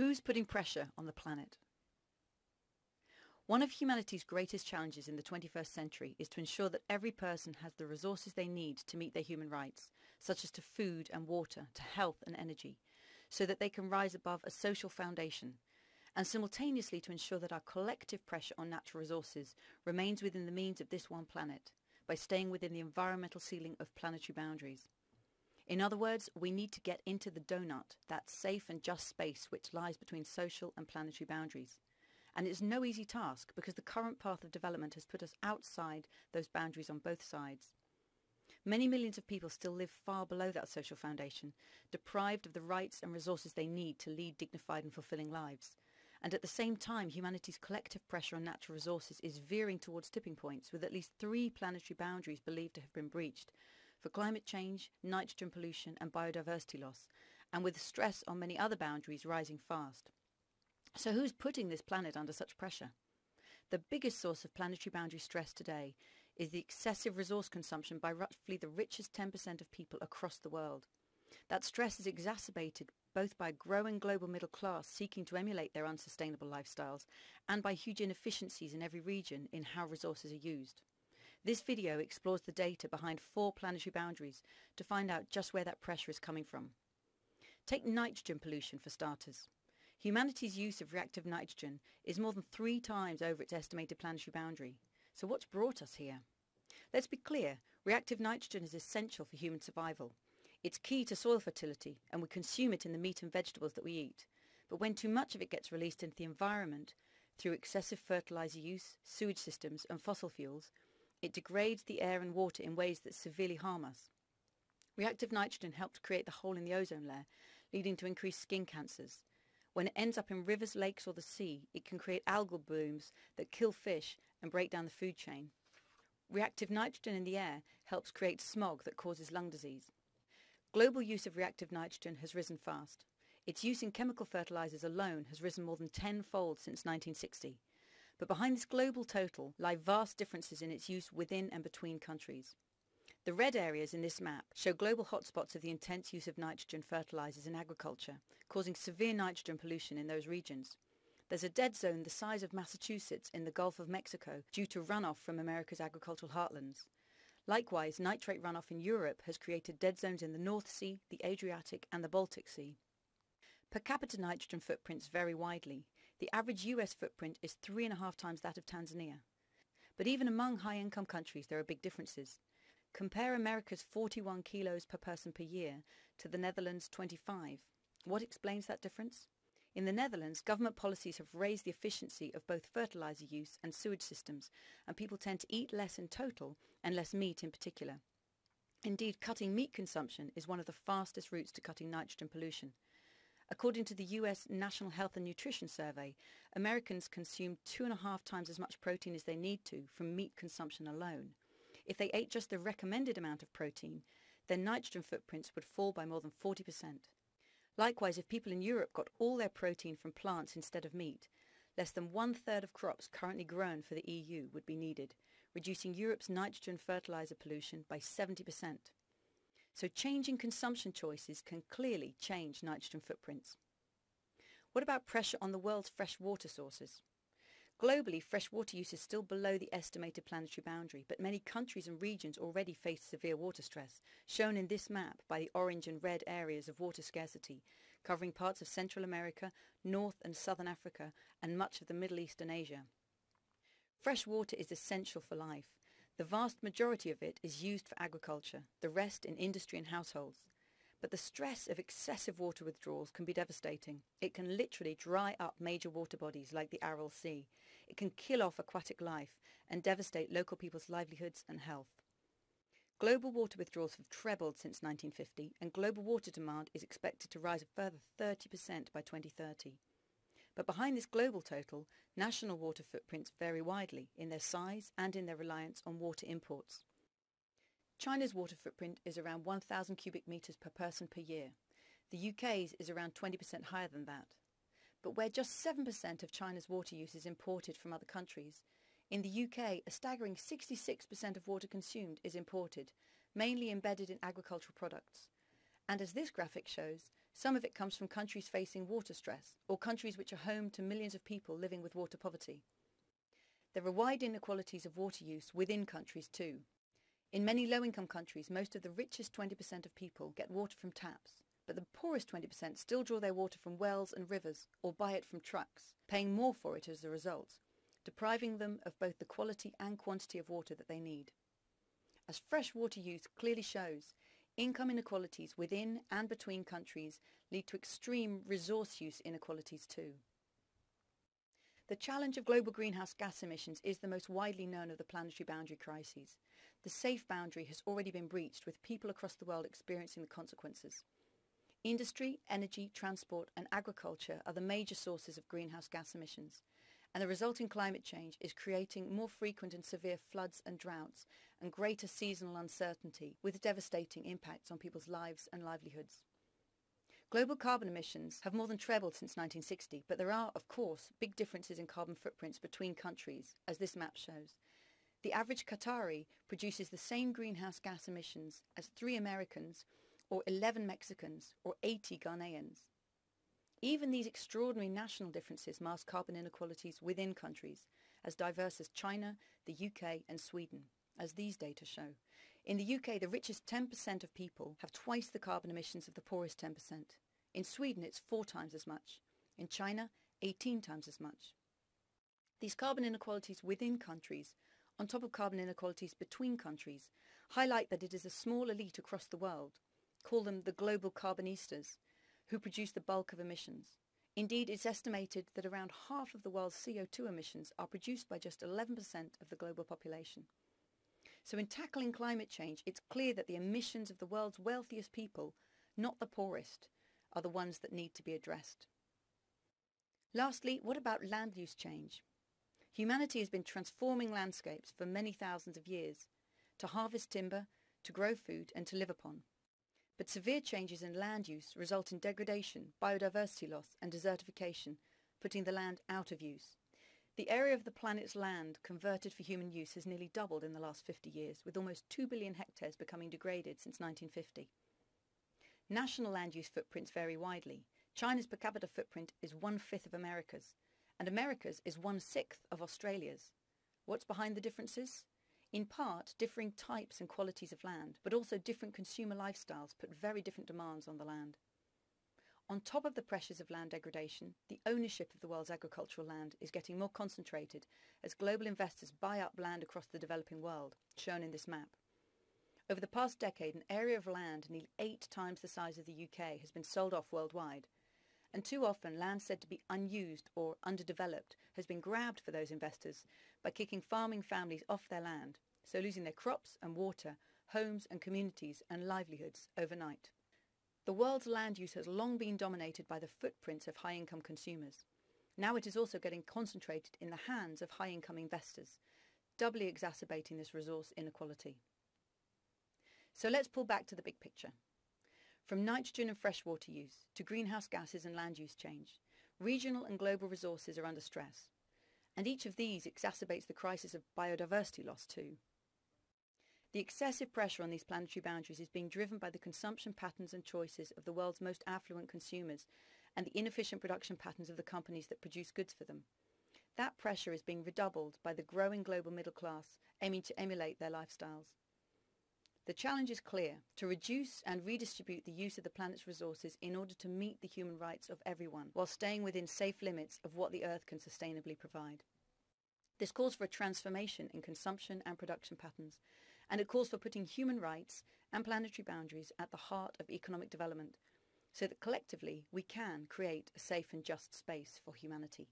Who's putting pressure on the planet? One of humanity's greatest challenges in the 21st century is to ensure that every person has the resources they need to meet their human rights, such as to food and water, to health and energy, so that they can rise above a social foundation, and simultaneously to ensure that our collective pressure on natural resources remains within the means of this one planet, by staying within the environmental ceiling of planetary boundaries. In other words, we need to get into the doughnut, that safe and just space which lies between social and planetary boundaries. And it's no easy task because the current path of development has put us outside those boundaries on both sides. Many millions of people still live far below that social foundation, deprived of the rights and resources they need to lead dignified and fulfilling lives. And at the same time, humanity's collective pressure on natural resources is veering towards tipping points, with at least three planetary boundaries believed to have been breached for climate change, nitrogen pollution and biodiversity loss, and with stress on many other boundaries rising fast. So who's putting this planet under such pressure? The biggest source of planetary boundary stress today is the excessive resource consumption by roughly the richest 10% of people across the world. That stress is exacerbated both by a growing global middle class seeking to emulate their unsustainable lifestyles and by huge inefficiencies in every region in how resources are used. This video explores the data behind four planetary boundaries to find out just where that pressure is coming from. Take nitrogen pollution for starters. Humanity's use of reactive nitrogen is more than three times over its estimated planetary boundary. So what's brought us here? Let's be clear, reactive nitrogen is essential for human survival. It's key to soil fertility and we consume it in the meat and vegetables that we eat. But when too much of it gets released into the environment through excessive fertilizer use, sewage systems and fossil fuels, it degrades the air and water in ways that severely harm us. Reactive nitrogen helps create the hole in the ozone layer, leading to increased skin cancers. When it ends up in rivers, lakes or the sea, it can create algal blooms that kill fish and break down the food chain. Reactive nitrogen in the air helps create smog that causes lung disease. Global use of reactive nitrogen has risen fast. Its use in chemical fertilizers alone has risen more than tenfold since 1960. But behind this global total lie vast differences in its use within and between countries. The red areas in this map show global hotspots of the intense use of nitrogen fertilizers in agriculture, causing severe nitrogen pollution in those regions. There's a dead zone the size of Massachusetts in the Gulf of Mexico due to runoff from America's agricultural heartlands. Likewise, nitrate runoff in Europe has created dead zones in the North Sea, the Adriatic and the Baltic Sea. Per capita nitrogen footprints vary widely. The average US footprint is three and a half times that of Tanzania. But even among high-income countries there are big differences. Compare America's 41 kilos per person per year to the Netherlands' 25. What explains that difference? In the Netherlands, government policies have raised the efficiency of both fertilizer use and sewage systems, and people tend to eat less in total and less meat in particular. Indeed, cutting meat consumption is one of the fastest routes to cutting nitrogen pollution. According to the US National Health and Nutrition Survey, Americans consume two and a half times as much protein as they need to from meat consumption alone. If they ate just the recommended amount of protein, their nitrogen footprints would fall by more than 40%. Likewise, if people in Europe got all their protein from plants instead of meat, less than one-third of crops currently grown for the EU would be needed, reducing Europe's nitrogen fertilizer pollution by 70%. So changing consumption choices can clearly change nitrogen footprints. What about pressure on the world's fresh water sources? Globally, fresh water use is still below the estimated planetary boundary, but many countries and regions already face severe water stress, shown in this map by the orange and red areas of water scarcity, covering parts of Central America, North and Southern Africa, and much of the Middle East and Asia. Fresh water is essential for life. The vast majority of it is used for agriculture, the rest in industry and households. But the stress of excessive water withdrawals can be devastating. It can literally dry up major water bodies like the Aral Sea. It can kill off aquatic life and devastate local people's livelihoods and health. Global water withdrawals have trebled since 1950 and global water demand is expected to rise a further 30% by 2030. But behind this global total, national water footprints vary widely in their size and in their reliance on water imports. China's water footprint is around 1,000 cubic metres per person per year. The UK's is around 20% higher than that. But where just 7% of China's water use is imported from other countries, in the UK a staggering 66% of water consumed is imported, mainly embedded in agricultural products. And as this graphic shows, Some of it comes from countries facing water stress or countries which are home to millions of people living with water poverty. There are wide inequalities of water use within countries too. In many low-income countries, most of the richest 20% of people get water from taps, but the poorest 20% still draw their water from wells and rivers or buy it from trucks, paying more for it as a result, depriving them of both the quality and quantity of water that they need. As fresh water use clearly shows, income inequalities within and between countries lead to extreme resource use inequalities too. The challenge of global greenhouse gas emissions is the most widely known of the planetary boundary crises. The safe boundary has already been breached with people across the world experiencing the consequences. Industry, energy, transport and agriculture are the major sources of greenhouse gas emissions, and the resulting climate change is creating more frequent and severe floods and droughts and greater seasonal uncertainty with devastating impacts on people's lives and livelihoods. Global carbon emissions have more than trebled since 1960, but there are, of course, big differences in carbon footprints between countries, as this map shows. The average Qatari produces the same greenhouse gas emissions as three Americans, or 11 Mexicans, or 80 Ghanaians. Even these extraordinary national differences mask carbon inequalities within countries, as diverse as China, the UK and Sweden, as these data show. In the UK, the richest 10% of people have twice the carbon emissions of the poorest 10%. In Sweden, it's four times as much. In China, 18 times as much. These carbon inequalities within countries, on top of carbon inequalities between countries, highlight that it is a small elite across the world, call them the global carbonistas, who produce the bulk of emissions. Indeed, it's estimated that around half of the world's CO2 emissions are produced by just 11% of the global population. So in tackling climate change, it's clear that the emissions of the world's wealthiest people, not the poorest, are the ones that need to be addressed. Lastly, what about land use change? Humanity has been transforming landscapes for many thousands of years, to harvest timber, to grow food and to live upon. But severe changes in land use result in degradation, biodiversity loss and desertification, putting the land out of use. The area of the planet's land converted for human use has nearly doubled in the last 50 years, with almost 2 billion hectares becoming degraded since 1950. National land use footprints vary widely. China's per capita footprint is one-fifth of America's, and America's is one-sixth of Australia's. What's behind the differences? In part, differing types and qualities of land, but also different consumer lifestyles put very different demands on the land. On top of the pressures of land degradation, the ownership of the world's agricultural land is getting more concentrated as global investors buy up land across the developing world, shown in this map. Over the past decade, an area of land nearly eight times the size of the UK has been sold off worldwide. And too often, land said to be unused or underdeveloped has been grabbed for those investors by kicking farming families off their land, so losing their crops and water, homes and communities and livelihoods overnight. The world's land use has long been dominated by the footprints of high-income consumers. Now it is also getting concentrated in the hands of high-income investors, doubly exacerbating this resource inequality. So let's pull back to the big picture. From nitrogen and freshwater use to greenhouse gases and land use change, regional and global resources are under stress. And each of these exacerbates the crisis of biodiversity loss too. The excessive pressure on these planetary boundaries is being driven by the consumption patterns and choices of the world's most affluent consumers and the inefficient production patterns of the companies that produce goods for them. That pressure is being redoubled by the growing global middle class aiming to emulate their lifestyles. The challenge is clear, to reduce and redistribute the use of the planet's resources in order to meet the human rights of everyone, while staying within safe limits of what the Earth can sustainably provide. This calls for a transformation in consumption and production patterns, and it calls for putting human rights and planetary boundaries at the heart of economic development so that collectively we can create a safe and just space for humanity.